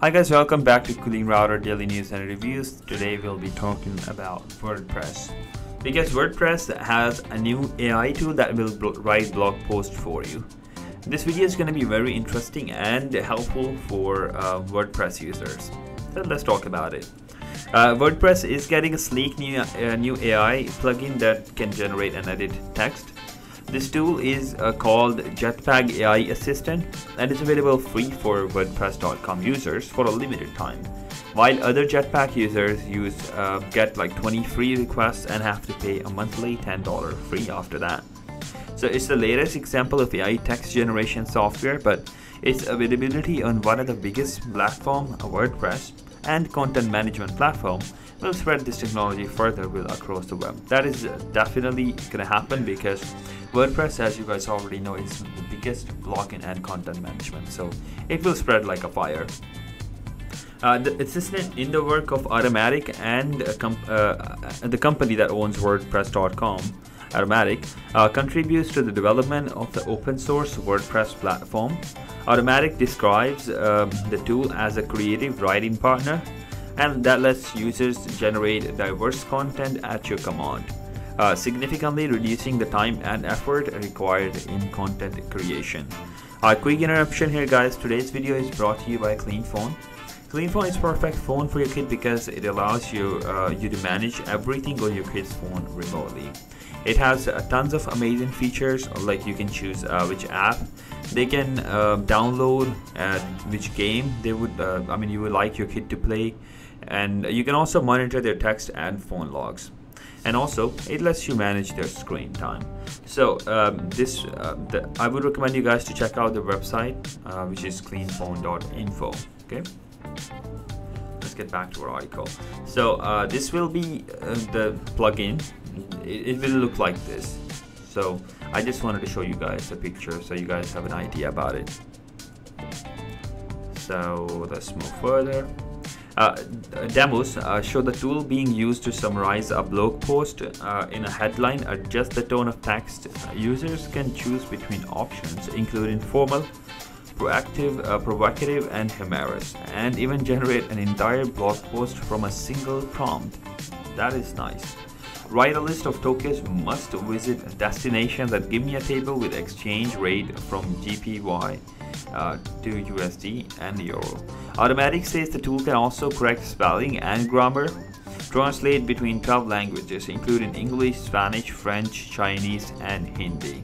Hi guys, welcome back to Clean Router Daily News and Reviews. Today we'll be talking about WordPress. Because WordPress has a new AI tool that will write blog posts for you. This video is going to be very interesting and helpful for uh, WordPress users. So let's talk about it. Uh, WordPress is getting a sleek new, uh, new AI plugin that can generate and edit text this tool is uh, called Jetpack AI Assistant and is available free for WordPress.com users for a limited time. While other Jetpack users use uh, get like 20 free requests and have to pay a monthly $10 free after that. So it's the latest example of AI text generation software, but its availability on one of the biggest platform, WordPress, and content management platform will spread this technology further across the web. That is definitely going to happen because WordPress, as you guys already know, is the biggest blogging and content management, so it will spread like a fire. Uh, the assistant in the work of Automattic and com uh, the company that owns WordPress.com, Automattic, uh, contributes to the development of the open source WordPress platform. Automattic describes um, the tool as a creative writing partner and that lets users generate diverse content at your command uh, significantly reducing the time and effort required in content creation. A quick interruption here guys, today's video is brought to you by CleanPhone. CleanPhone is perfect phone for your kid because it allows you, uh, you to manage everything on your kid's phone remotely. It has uh, tons of amazing features like you can choose uh, which app they can uh, download which game they would uh, I mean you would like your kid to play. And you can also monitor their text and phone logs. And also it lets you manage their screen time. So um, this uh, the, I would recommend you guys to check out the website uh, which is cleanphone.info okay? Let's get back to our article so this will be the plugin. It, it will look like this. So I just wanted to show you guys a picture so you guys have an idea about it so let's move further uh, demos uh, show the tool being used to summarize a blog post uh, in a headline, adjust the tone of text. Users can choose between options, including formal, proactive, uh, provocative, and humorous, and even generate an entire blog post from a single prompt. That is nice. Write a list of tokens must visit destinations that give me a table with exchange rate from GPY uh, to USD and Euro. Automattic says the tool can also correct spelling and grammar, translate between 12 languages including English, Spanish, French, Chinese, and Hindi.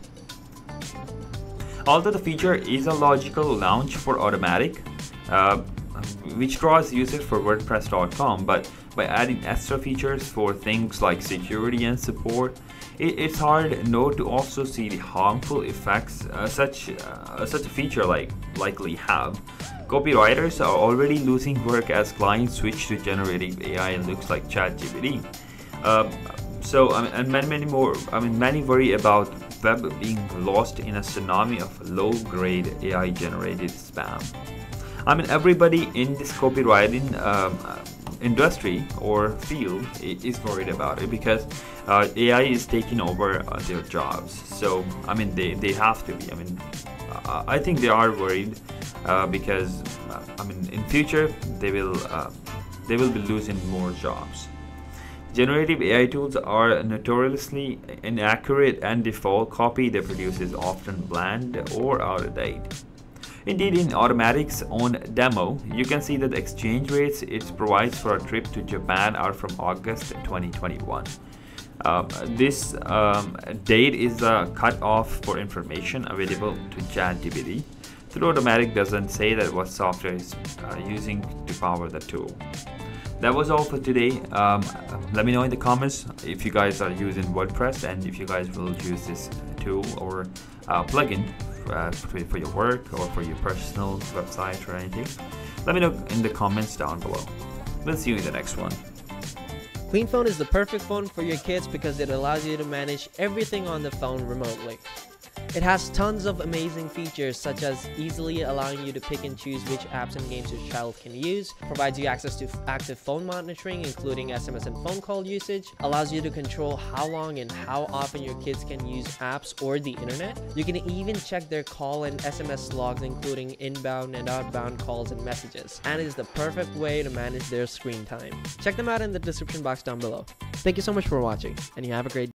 Although the feature is a logical launch for Automattic, uh, which draws users for WordPress.com, but by adding extra features for things like security and support, it, it's hard not to also see the harmful effects uh, such uh, such a feature like likely have. Copywriters are already losing work as clients switch to generative AI and looks like ChatGPT. Uh, so and many many more. I mean, many worry about web being lost in a tsunami of low-grade AI-generated spam. I mean, everybody in this copywriting um, industry or field is worried about it because uh, AI is taking over uh, their jobs. So I mean, they, they have to be. I mean, I think they are worried uh, because uh, I mean, in future they will uh, they will be losing more jobs. Generative AI tools are notoriously inaccurate and default copy they produce is often bland or out of date. Indeed, in Automattic's own demo, you can see that the exchange rates it provides for a trip to Japan are from August 2021. Uh, this um, date is a cutoff for information available to ChatGPT. Through Automattic doesn't say that what software is uh, using to power the tool. That was all for today. Um, let me know in the comments if you guys are using WordPress and if you guys will use this tool or uh, plugin uh, for your work or for your personal website or anything, let me know in the comments down below. We'll see you in the next one. CleanPhone is the perfect phone for your kids because it allows you to manage everything on the phone remotely. It has tons of amazing features such as easily allowing you to pick and choose which apps and games your child can use, provides you access to active phone monitoring including SMS and phone call usage, allows you to control how long and how often your kids can use apps or the internet. You can even check their call and SMS logs including inbound and outbound calls and messages, and is the perfect way to manage their screen time. Check them out in the description box down below. Thank you so much for watching, and you have a great